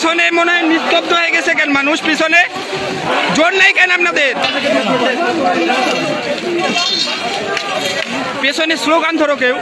পিছনে মনে হয় নিস্তব্ধ হয়ে গেছে কেন মানুষ পিছনে? জোর নাই কেন আপনাদের? পেছনে স্লোগান ধরো কেউ।